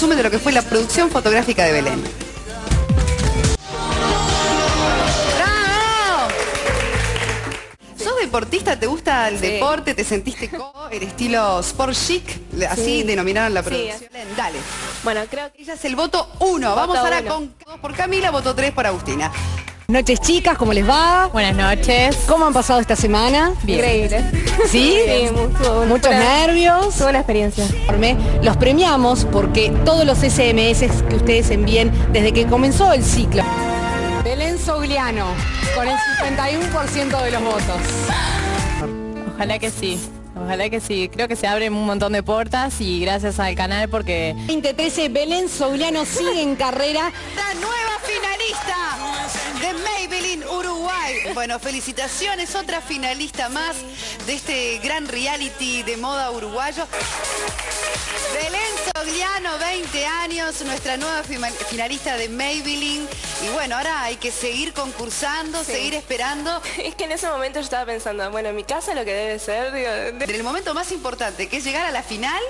resumen de lo que fue la producción fotográfica de Belén. ¡Bravo! ¿Sos deportista? ¿Te gusta el Sí. deporte? ¿Te sentiste cómodo? ¿El estilo sport chic? Así Sí. denominaron la producción. Dale. Bueno, creo que Ella es el voto 1. Vamos ahora uno. con por Camila, voto 3 por Agustina. Noches chicas, ¿cómo les va? Buenas noches. ¿Cómo han pasado esta semana? increíble. ¿Sí? Muchos nervios. Fue una experiencia. Los premiamos porque todos los SMS que ustedes envíen desde que comenzó el ciclo. Belén Sogliano, con el 51% de los votos. Ojalá que sí. Ojalá que sí. Creo que se abren un montón de puertas y gracias al canal porque 2013, Belén Sogliano sigue en carrera. La nueva Maybelline Uruguay. Bueno, felicitaciones, otra finalista más de este gran reality de moda uruguayo. Belén Sogliano, 20 años, nuestra nueva finalista de Maybelline. Y bueno, ahora hay que seguir concursando, seguir esperando. Es que en ese momento yo estaba pensando, bueno, en mi casa lo que debe ser, digo, de- En el momento más importante, que es llegar a la final,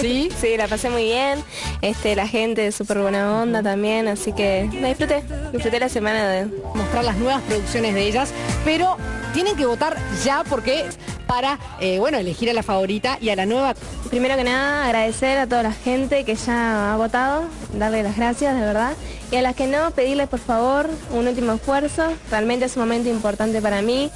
¿Sí? Sí, la pasé muy bien. Este, la gente súper buena onda también, así que la disfruté. Disfruté la semana de. Mostrar las nuevas producciones de ellas, pero tienen que votar ya porque para, eh, bueno, elegir a la favorita y a la nueva Primero que nada, agradecer a toda la gente que ya ha votado, darle las gracias, de verdad. Y a las que no, pedirles por favor un último esfuerzo. Realmente es un momento importante para mí.